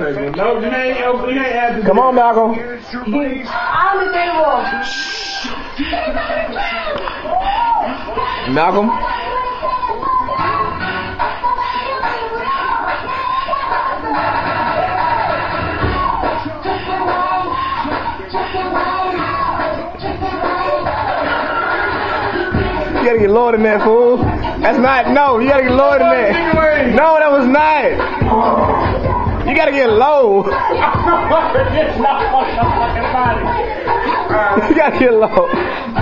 table. No, you ain't, you ain't Come on, Malcolm. On the table. Malcolm. You gotta get lower than that, fool. That's not, no, you gotta get lower than that. No, that was not. You gotta get low. you gotta get low.